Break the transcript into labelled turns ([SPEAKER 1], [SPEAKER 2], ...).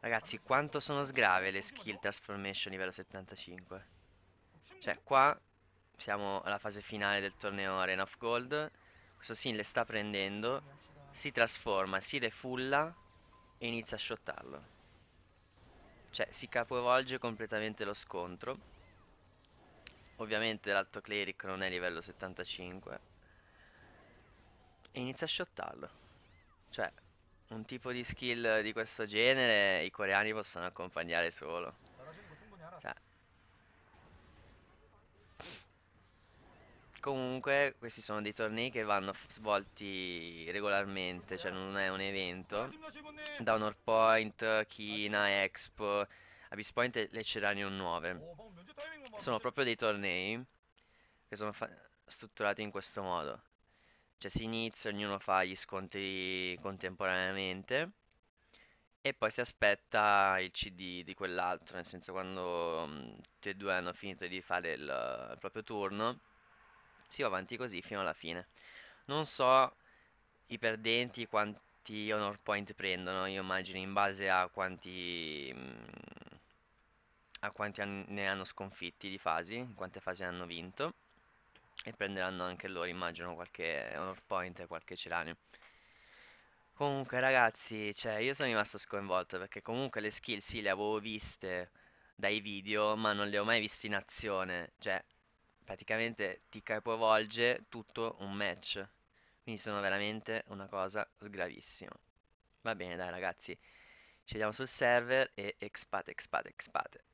[SPEAKER 1] Ragazzi, quanto sono sgrave le skill transformation livello 75? Cioè, qua siamo alla fase finale del torneo Arena of Gold. Questo Sin le sta prendendo, si trasforma, si refulla e inizia a shottarlo. Cioè, si capovolge completamente lo scontro. Ovviamente l'alto cleric non è livello 75. E inizia a shottarlo. Cioè, un tipo di skill di questo genere i coreani possono accompagnare solo. Cioè. Comunque questi sono dei tornei che vanno svolti regolarmente, cioè non è un evento. Da Honor Point, Kina, Expo, Abyss Point e le Ceranium nuove. Sono proprio dei tornei che sono strutturati in questo modo. Cioè si inizia, ognuno fa gli scontri contemporaneamente e poi si aspetta il CD di quell'altro, nel senso quando mm, tutti e due hanno finito di fare il, il proprio turno, si va avanti così fino alla fine. Non so i perdenti quanti honor point prendono, io immagino in base a quanti, mm, a quanti ne hanno sconfitti di fasi, quante fasi hanno vinto. E prenderanno anche loro, immagino, qualche honor point e qualche ceranio. Comunque, ragazzi, cioè, io sono rimasto sconvolto perché comunque le skill sì, le avevo viste dai video, ma non le ho mai viste in azione. Cioè, praticamente ti capovolge tutto un match. Quindi sono veramente una cosa sgravissima. Va bene, dai, ragazzi. Ci vediamo sul server e expate, expate, expate.